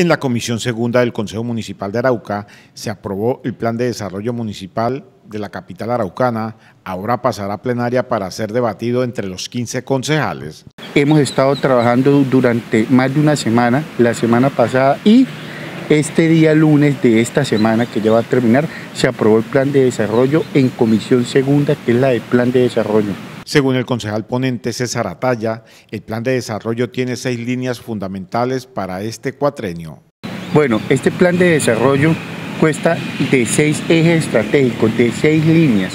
En la Comisión Segunda del Consejo Municipal de Arauca se aprobó el Plan de Desarrollo Municipal de la capital araucana. Ahora pasará a plenaria para ser debatido entre los 15 concejales. Hemos estado trabajando durante más de una semana, la semana pasada y este día lunes de esta semana que ya va a terminar, se aprobó el plan de desarrollo en comisión segunda, que es la del plan de desarrollo. Según el concejal ponente César Atalla, el plan de desarrollo tiene seis líneas fundamentales para este cuatrenio. Bueno, este plan de desarrollo cuesta de seis ejes estratégicos, de seis líneas,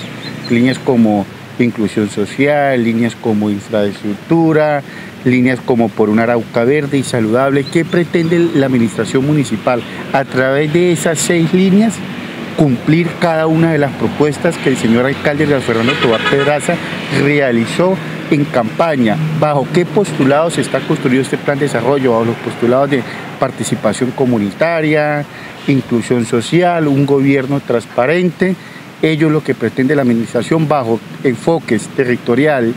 líneas como inclusión social, líneas como infraestructura, líneas como por una Arauca verde y saludable. ¿Qué pretende la administración municipal? A través de esas seis líneas cumplir cada una de las propuestas que el señor alcalde Edgar Fernando Tobar Pedraza realizó en campaña. ¿Bajo qué postulados está construido este plan de desarrollo? Bajo los postulados de participación comunitaria, inclusión social, un gobierno transparente. Ello es lo que pretende la administración bajo enfoques territorial,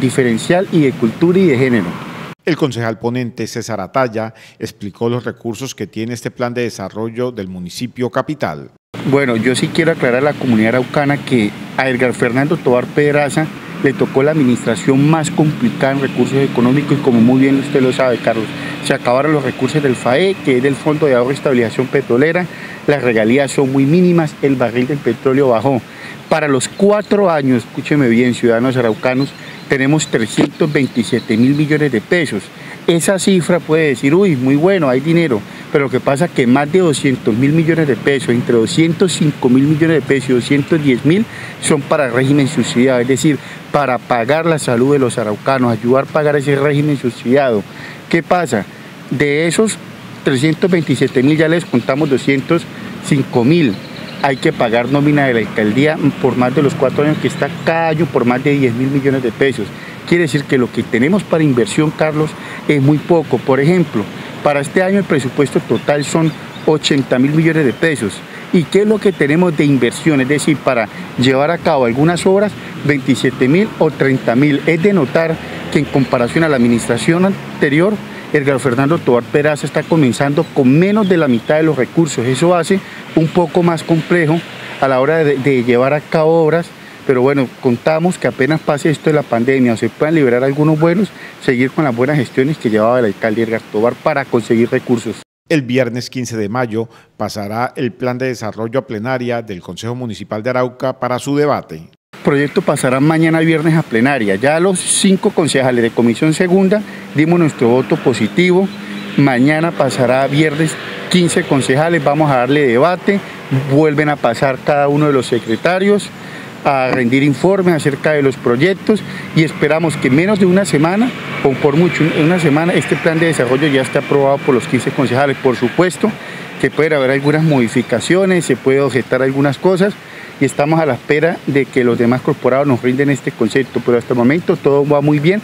diferencial y de cultura y de género. El concejal ponente César Atalla explicó los recursos que tiene este plan de desarrollo del municipio capital. Bueno, yo sí quiero aclarar a la comunidad araucana que a Edgar Fernando Tobar Pedraza le tocó la administración más complicada en recursos económicos y como muy bien usted lo sabe, Carlos, se acabaron los recursos del FAE, que es del Fondo de Ahorro y Estabilización Petrolera, las regalías son muy mínimas, el barril del petróleo bajó. Para los cuatro años, escúcheme bien, ciudadanos araucanos, tenemos 327 mil millones de pesos. Esa cifra puede decir, uy, muy bueno, hay dinero, pero lo que pasa es que más de 200 mil millones de pesos, entre 205 mil millones de pesos y 210 mil, son para régimen subsidiado, es decir, para pagar la salud de los araucanos, ayudar a pagar ese régimen subsidiado. ¿Qué pasa? De esos 327 mil ya les contamos 205 mil hay que pagar nómina de la alcaldía por más de los cuatro años que está cada año por más de 10 mil millones de pesos. Quiere decir que lo que tenemos para inversión, Carlos, es muy poco. Por ejemplo, para este año el presupuesto total son 80 mil millones de pesos. ¿Y qué es lo que tenemos de inversión? Es decir, para llevar a cabo algunas obras, 27 mil o 30 mil. Es de notar que en comparación a la administración anterior, Edgar Fernando Tobar Peraza está comenzando con menos de la mitad de los recursos. Eso hace un poco más complejo a la hora de, llevar a cabo obras, pero bueno, contamos que apenas pase esto de la pandemia o se puedan liberar algunos buenos, seguir con las buenas gestiones que llevaba el alcalde Edgar Tobar para conseguir recursos. El viernes 15 de mayo pasará el plan de desarrollo a plenaria del Consejo Municipal de Arauca para su debate proyecto pasará mañana viernes a plenaria. Ya los cinco concejales de comisión segunda dimos nuestro voto positivo. Mañana pasará viernes 15 concejales, vamos a darle debate, vuelven a pasar cada uno de los secretarios a rendir informes acerca de los proyectos y esperamos que menos de una semana, o por mucho una semana, este plan de desarrollo ya esté aprobado por los 15 concejales. Por supuesto que puede haber algunas modificaciones, se puede objetar algunas cosas, y estamos a la espera de que los demás corporados nos rinden este concepto, pero hasta el momento todo va muy bien.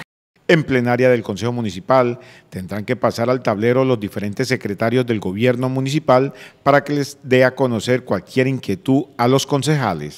En plenaria del Consejo Municipal tendrán que pasar al tablero los diferentes secretarios del gobierno municipal para que les dé a conocer cualquier inquietud a los concejales.